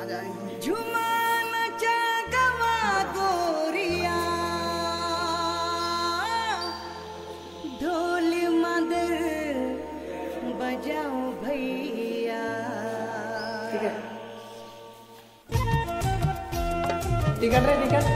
आ जाए गवा गोरिया। ढोल मदर बजाओ भैया। ठीक है। टिकट रे टिकट।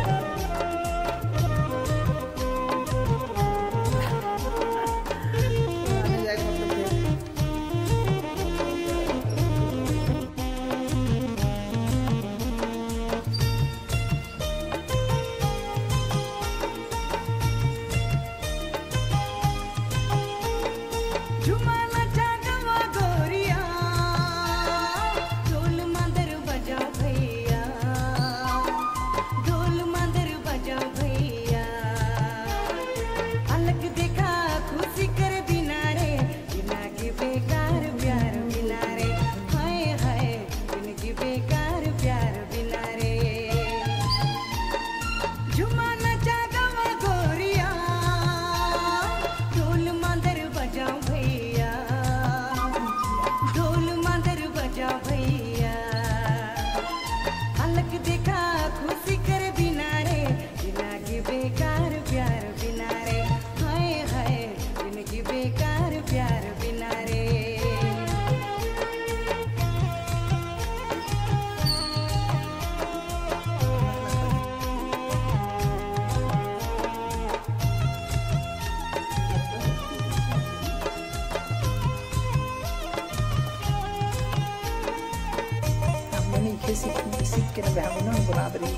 किसी किसी के ना बराबरी